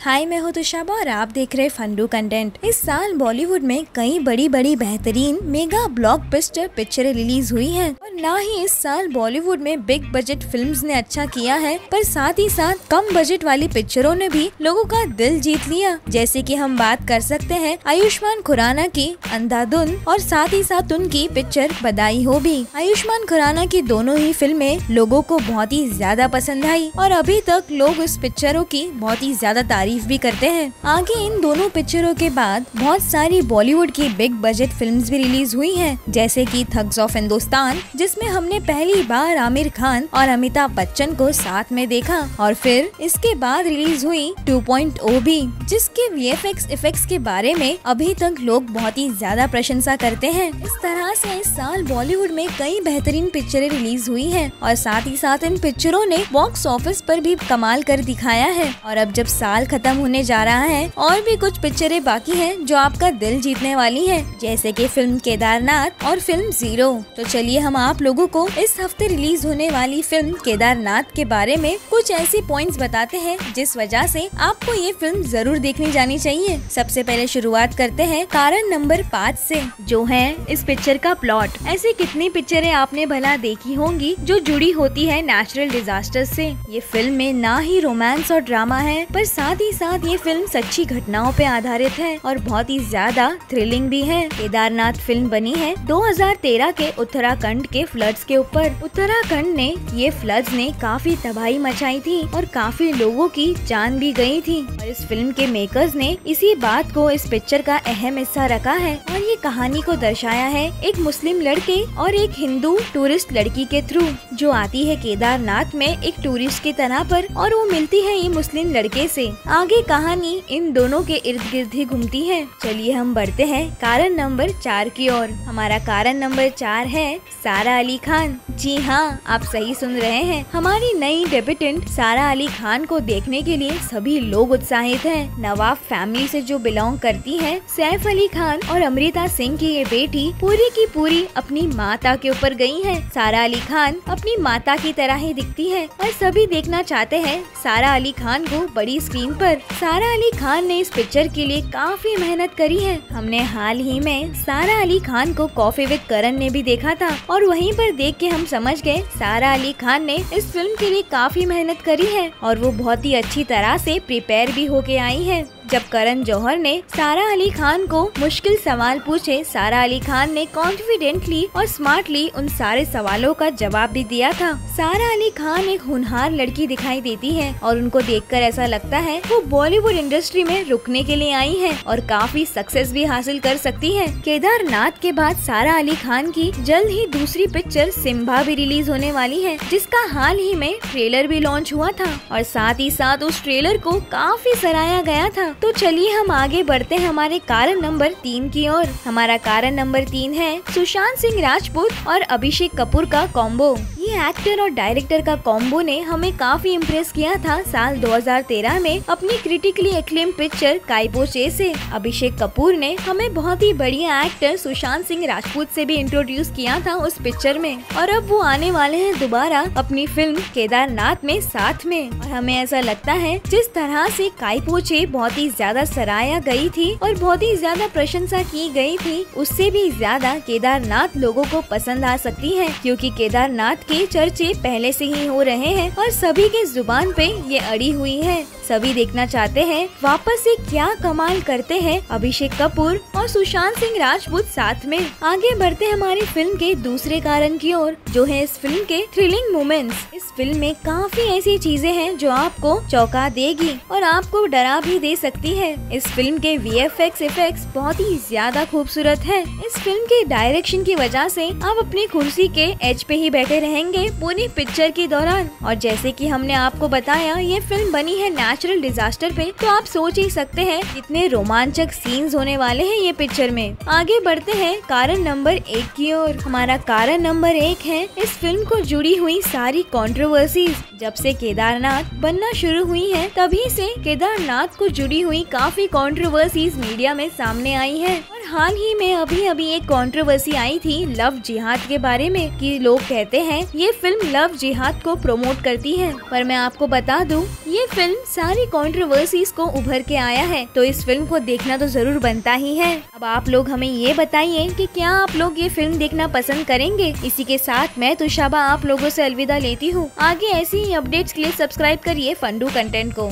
हाय, मैं हूँ तुषाबा और आप देख रहे फंडू कंटेंट इस साल बॉलीवुड में कई बड़ी बड़ी बेहतरीन मेगा ब्लॉकबस्टर पिक्चरें रिलीज़ हुई हैं। और ना ही इस साल बॉलीवुड में बिग बजट फिल्म्स ने अच्छा किया है, पर साथ ही साथ कम बजट वाली पिक्चरों ने भी लोगों का दिल जीत लिया। जैसे कि हम बात कर सकते हैं आयुष्मान खुराना की अंधाधुन, और साथ ही साथ उनकी पिक्चर बधाई हो भी। आयुष्मान खुराना की दोनों ही फ़िल्में लोगों को बहुत ही ज़्यादा पसंद आई, और अभी तक लोग उस पिक्चरों की बहुत ही ज़्यादा तारीफ़ तारीफ़ भी करते हैं। आगे इन दोनों पिक्चरों के बाद बहुत सारी बॉलीवुड की बिग बजट फिल्म्स भी रिलीज़ हुई हैं, जैसे कि थग्स ऑफ़ हिंदुस्तान, जिसमें हमने पहली बार आमिर खान और अमिताभ बच्चन को साथ में देखा, और फिर इसके बाद रिलीज़ हुई 2.0 भी जिसके वी इफेक्ट्स के बारे में अभी तक लोग बहुत ही ज़्यादा प्रशंसा करते हैं। इस तरह से इस साल बॉलीवुड में कई बेहतरीन पिक्चरें रिलीज़ हुई हैं, और साथ ही साथ इन पिक्चरों ने बॉक्स ऑफ़िस पर भी कमाल कर दिखाया है। और अब जब साल खत्म खत्म होने जा रहा है और भी कुछ पिक्चरें बाकी हैं जो आपका दिल जीतने वाली हैं, जैसे कि फ़िल्म केदारनाथ और फ़िल्म ज़ीरो। तो चलिए हम आप लोगों को इस हफ़्ते रिलीज़ होने वाली फ़िल्म केदारनाथ के बारे में कुछ ऐसी पॉइंट्स बताते हैं, जिस वजह से आपको ये फ़िल्म ज़रूर देखनी जानी चाहिए। सबसे पहले शुरुआत करते हैं कारण नंबर पाँच से, जो है इस पिक्चर का प्लॉट ऐसी कितनी पिक्चरें आपने भला देखी होंगी जो जुड़ी होती है नेचुरल डिजास्टर से? ये फ़िल्म में ना ही रोमांस और ड्रामा है, पर साथ ही ही साथ ये फ़िल्म सच्ची घटनाओं पे आधारित है और बहुत ही ज़्यादा थ्रिलिंग भी है। केदारनाथ फ़िल्म बनी है 2013 के उत्तराखंड के फ्लड्स के ऊपर। उत्तराखंड ने ये फ्लड्स ने काफ़ी तबाही मचाई थी और काफ़ी लोगों की जान भी गई थी। और इस फ़िल्म के मेकर्स ने इसी बात को इस पिक्चर का अहम हिस्सा रखा है और ये कहानी को दर्शाया है एक मुस्लिम लड़के और एक हिंदू टूरिस्ट लड़की के थ्रू जो आती है केदारनाथ में एक टूरिस्ट की तरह पर और वो मिलती है ये मुस्लिम लड़के से। आगे कहानी इन दोनों के इर्द गिर्द ही घूमती है। चलिए हम बढ़ते हैं कारण नंबर चार की ओर। हमारा कारण नंबर चार है सारा अली खान। जी हाँ आप सही सुन रहे हैं। हमारी नई डेब्यूटेंट सारा अली खान को देखने के लिए सभी लोग उत्साहित हैं। नवाब फैमिली से जो बिलोंग करती हैं, सैफ अली खान और अमृता सिंह की ये बेटी पूरी की पूरी अपनी माता के ऊपर गई है। सारा अली खान अपनी माता की तरह ही दिखती है। और सभी देखना चाहते हैं सारा अली खान को बड़ी स्क्रीन पर सारा अली खान ने इस पिक्चर के लिए काफ़ी मेहनत करी है। हमने हाल ही में सारा अली खान को कॉफ़ी विद करण ने भी देखा था और वहीं पर देख के हम समझ गए, सारा अली खान ने इस फ़िल्म के लिए काफ़ी मेहनत करी है और वो बहुत ही अच्छी तरह से प्रिपेयर भी होके आई है। जब करण जौहर ने सारा अली खान को मुश्किल सवाल पूछे, सारा अली खान ने कॉन्फिडेंटली और स्मार्टली उन सारे सवालों का जवाब भी दिया था। सारा अली खान एक हुनहार लड़की दिखाई देती है और उनको देखकर ऐसा लगता है वो बॉलीवुड इंडस्ट्री में रुकने के लिए आई है और काफ़ी सक्सेस भी हासिल कर सकती है। केदारनाथ के बाद सारा अली खान की जल्द ही दूसरी पिक्चर सिम्भा भी रिलीज़ होने वाली है, जिसका हाल ही में ट्रेलर भी लॉन्च हुआ था और साथ ही साथ उस ट्रेलर को काफ़ी सराहा गया था। तो चलिए हम आगे बढ़ते हैं हमारे कारण नंबर तीन की ओर। हमारा कारण नंबर तीन है सुशांत सिंह राजपूत और अभिषेक कपूर का कॉम्बो ये एक्टर और डायरेक्टर का कॉम्बो ने हमें काफ़ी इम्प्रेस किया था साल 2013 में अपनी क्रिटिकली एक्लेम पिक्चर काइपोचे से। अभिषेक कपूर ने हमें बहुत ही बढ़िया एक्टर सुशांत सिंह राजपूत से भी इंट्रोड्यूस किया था उस पिक्चर में। और अब वो आने वाले हैं दोबारा अपनी फ़िल्म केदारनाथ में साथ में। और हमें ऐसा लगता है जिस तरह से काइपोचे बहुत ही ज़्यादा सराया गई थी और बहुत ही ज़्यादा प्रशंसा की गई थी। उससे भी ज़्यादा केदारनाथ लोगों को पसंद आ सकती है, क्योंकि केदारनाथ के चर्चे पहले से ही हो रहे हैं और सभी के ज़ुबान पे ये अड़ी हुई है। सभी देखना चाहते हैं, वापस से क्या कमाल करते हैं अभिषेक कपूर और सुशांत सिंह राजपूत साथ में। आगे बढ़ते हमारी फ़िल्म के दूसरे कारण की ओर, जो है इस फ़िल्म के थ्रिलिंग मोमेंट्स इस फ़िल्म में काफ़ी ऐसी चीज़ें हैं जो आपको चौंका देगी और आपको डरा भी दे सकती है। इस फ़िल्म के वी एफ़ एक्स इफ़ेक्ट बहुत ही ज़्यादा खूबसूरत है। इस फ़िल्म के डायरेक्शन की वजह से आप अपनी कुर्सी के एज पे ही बैठे रहेंगे पूरी पिक्चर के दौरान। और जैसे कि हमने आपको बताया, ये फ़िल्म बनी है नेचुरल डिजास्टर पे तो आप सोच ही सकते हैं कितने रोमांचक सीन्स होने वाले हैं ये पिक्चर में। आगे बढ़ते हैं कारण नंबर एक की ओर। हमारा कारण नंबर एक है, इस फ़िल्म को जुड़ी हुई सारी कंट्रोवर्सीज जब से केदारनाथ बनना शुरू हुई है, तभी से केदारनाथ को जुड़ी हुई काफ़ी कंट्रोवर्सीज मीडिया में सामने आई है। और हाल ही में अभी अभी एक कंट्रोवर्सी आई थी लव जिहाद के बारे में, कि लोग कहते हैं, ये फ़िल्म लव जिहाद को प्रमोट करती है। पर मैं आपको बता दूँ, ये फ़िल्म सारी कंट्रोवर्सीज को उभर के आया है। तो इस फ़िल्म को देखना तो ज़रूर बनता ही है। अब आप लोग हमें ये बताइए कि क्या आप लोग ये फ़िल्म देखना पसंद करेंगे? इसी के साथ मैं तुषाबा आप लोगों से अलविदा लेती हूँ। आगे ऐसी ही अपडेट्स के लिए सब्सक्राइब करिए फंडू कंटेंट को।